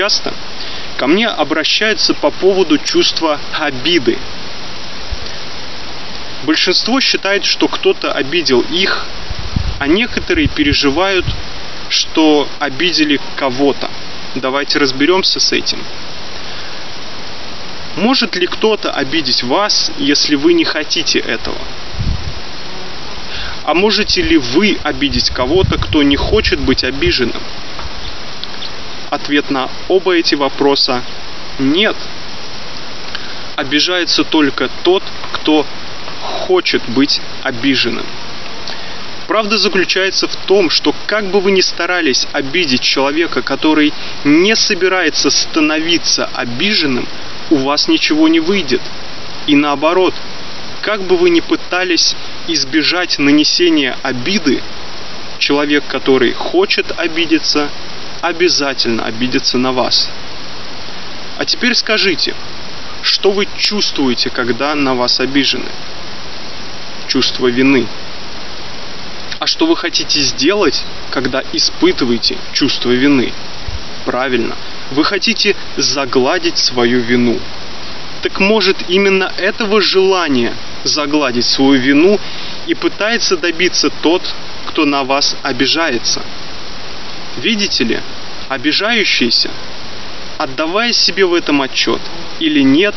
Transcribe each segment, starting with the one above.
часто ко мне обращаются по поводу чувства обиды. Большинство считает, что кто-то обидел их, а некоторые переживают, что обидели кого-то. Давайте разберемся с этим. Может ли кто-то обидеть вас, если вы не хотите этого? А можете ли вы обидеть кого-то, кто не хочет быть обиженным? Ответ на оба эти вопроса – нет. Обижается только тот, кто хочет быть обиженным. Правда заключается в том, что как бы вы ни старались обидеть человека, который не собирается становиться обиженным, у вас ничего не выйдет. И наоборот, как бы вы ни пытались избежать нанесения обиды, человек, который хочет обидеться, обязательно обидится на вас. А теперь скажите, что вы чувствуете, когда на вас обижены? Чувство вины. А что вы хотите сделать, когда испытываете чувство вины? Правильно, вы хотите загладить свою вину. Так может именно этого желания загладить свою вину и пытается добиться тот, кто на вас обижается. Видите ли, обижающиеся, отдавая себе в этом отчет или нет,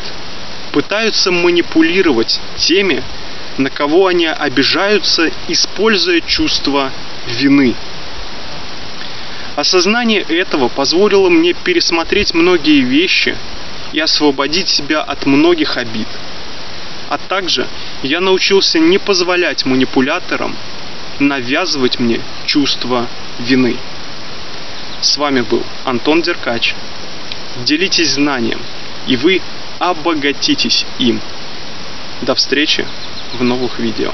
пытаются манипулировать теми, на кого они обижаются, используя чувство вины. Осознание этого позволило мне пересмотреть многие вещи и освободить себя от многих обид. А также я научился не позволять манипуляторам навязывать мне чувство вины. С вами был Антон Деркач. Делитесь знанием, и вы обогатитесь им. До встречи в новых видео.